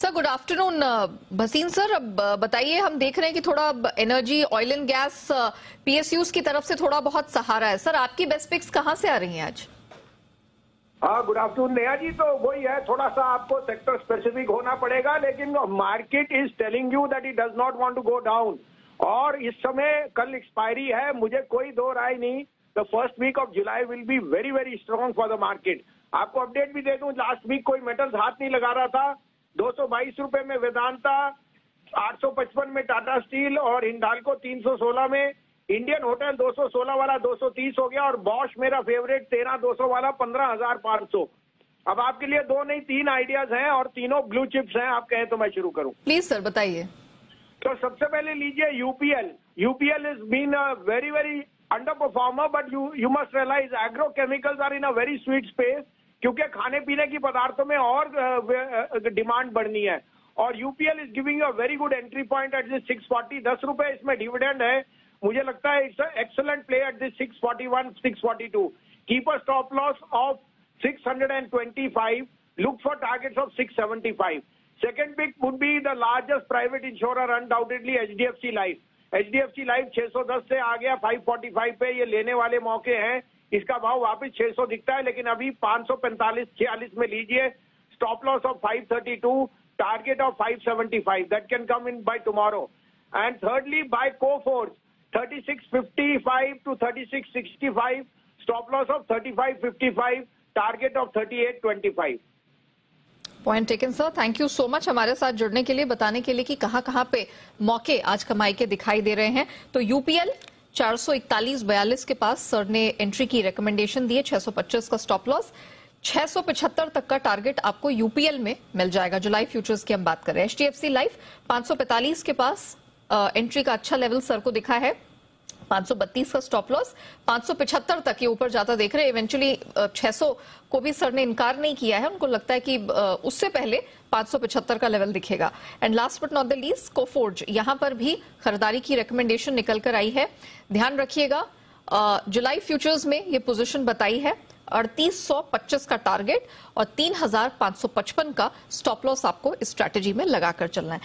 Sir good afternoon Bhasin sir अब बताइए हम देख रहे हैं कि थोड़ा energy oil and gas PSUs की तरफ़ से थोड़ा बहुत सहारा है सर आपकी बेस्ट पिक्स कहाँ से आ रही हैं आज हाँ गुड आफ्टरनून नेहा जी। तो वही है, थोड़ा सा आपको सेक्टर स्पेसिफिक होना पड़ेगा, लेकिन market is telling you that it does not want to go down और इस समय कल एक्सपायरी है, मुझे कोई दो राय नहीं। The first week of July will be very very strong for the market आपको अपडेट भी दे दूँ लास्ट वीक कोई मेटल्स हाथ नहीं लगा रहा था। दो रुपए में वेदांता 855 में टाटा स्टील और हिंडालको 316 में इंडियन होटल 216 वाला 230 हो गया और बॉश मेरा फेवरेट 13 200 वाला 15500 अब आपके लिए दो नहीं तीन आइडियाज़ हैं और तीनों ब्लू चिप्स हैं। आप कहें तो मैं शुरू करूँ। प्लीज़ सर बताइए। तो सबसे पहले लीजिए UPL UPL is been a very very underperformer but you you must realise agrochemicals are in a very sweet space क्योंकि खाने पीने की पदार्थों में और डिमांड बढ़नी है। और UPL is giving a very good entry point at this six forty दस रुपए इसमें डिविडेंड है। मुझे लगता है it's excellent play at this six forty one six forty two keep a stop loss of six hundred and twenty five look for targets of six seventy five second pick would be the largest private insurer undoubtedly HDFC life HDFC life 610 से आ गया 545 पे। ये लेने वाले मौके हैं। इसका भाव वापस 600 दिखता है, लेकिन अभी 545 छियालीस में लीजिए। Stop loss of 532 target of 575 that can come in by tomorrow and thirdly buy Coforge 3655 to 3665 stop loss of 3555 target of 3825 point taken sir thank you so much हमारे साथ जुड़ने के लिए, बताने के लिए कि कहाँ कहाँ पे मौके आज कमाई के दिखाई दे रहे हैं। तो यूपीएल चार सौ इकतालीस बयालीस के पास सर ने एंट्री की रिकमेंडेशन दी है, छह का स्टॉप लॉस छह सौ पिछहत्तर तक का टारगेट आपको यूपीएल में मिल जाएगा। जुलाई फ्यूचर्स की हम बात कर रहे हैं। एचडीएफसी लाइफ पाँच सौ पैंतालीस के पास एंट्री का अच्छा लेवल सर को दिखा है। 532 का स्टॉप लॉस 575 तक ये ऊपर जाता देख रहे हैं। इवेंचुअली 600 को भी सर ने इनकार नहीं किया है। उनको लगता है कि उससे पहले 575 का लेवल दिखेगा। And last but not the least Coforge यहाँ पर भी खरीदारी की रिकमेंडेशन निकल कर आई है। ध्यान रखिएगा जुलाई फ्यूचर्स में ये पोजीशन बताई है। अड़तीस का टारगेट और 3555 का स्टॉप लॉस आपको स्ट्रैटेजी में लगाकर चलना है।